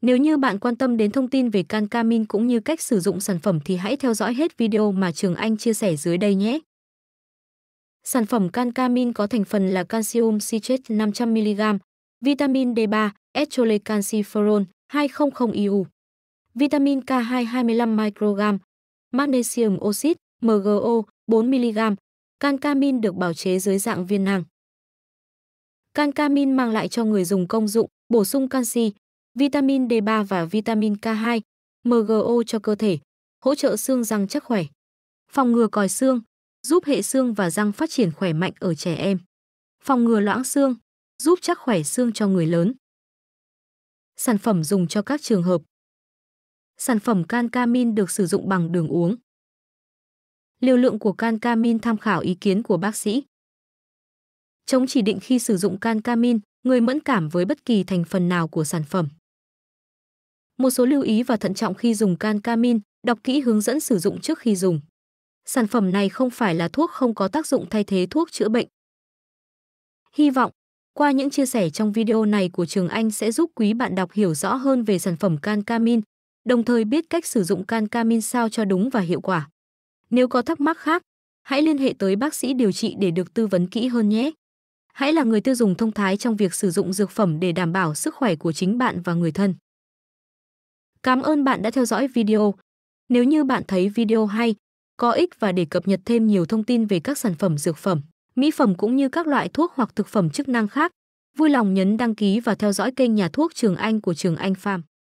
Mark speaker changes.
Speaker 1: Nếu như bạn quan tâm đến thông tin về Cancamin cũng như cách sử dụng sản phẩm thì hãy theo dõi hết video mà Trường Anh chia sẻ dưới đây nhé. Sản phẩm Cancamin có thành phần là calcium citrate 500mg, vitamin D3, estrolecalciferol 200IU, vitamin K2 25 microgram, magnesium oxit, MgO 4mg. Cancamin được bào chế dưới dạng viên nang. Cancamin mang lại cho người dùng công dụng bổ sung canxi, vitamin D3 và vitamin K2, MgO cho cơ thể, hỗ trợ xương răng chắc khỏe, phòng ngừa còi xương, giúp hệ xương và răng phát triển khỏe mạnh ở trẻ em, phòng ngừa loãng xương, giúp chắc khỏe xương cho người lớn. Sản phẩm dùng cho các trường hợp. Sản phẩm Cancamin được sử dụng bằng đường uống. Liều lượng của Cancamin tham khảo ý kiến của bác sĩ. Chống chỉ định khi sử dụng Cancamin, người mẫn cảm với bất kỳ thành phần nào của sản phẩm. Một số lưu ý và thận trọng khi dùng Cancamin, đọc kỹ hướng dẫn sử dụng trước khi dùng. Sản phẩm này không phải là thuốc không có tác dụng thay thế thuốc chữa bệnh. Hy vọng, qua những chia sẻ trong video này của Trường Anh sẽ giúp quý bạn đọc hiểu rõ hơn về sản phẩm Cancamin, đồng thời biết cách sử dụng Cancamin sao cho đúng và hiệu quả. Nếu có thắc mắc khác, hãy liên hệ tới bác sĩ điều trị để được tư vấn kỹ hơn nhé. Hãy là người tiêu dùng thông thái trong việc sử dụng dược phẩm để đảm bảo sức khỏe của chính bạn và người thân. Cảm ơn bạn đã theo dõi video. Nếu như bạn thấy video hay, có ích và để cập nhật thêm nhiều thông tin về các sản phẩm dược phẩm, mỹ phẩm cũng như các loại thuốc hoặc thực phẩm chức năng khác, vui lòng nhấn đăng ký và theo dõi kênh nhà thuốc Trường Anh của Trường Anh Farm.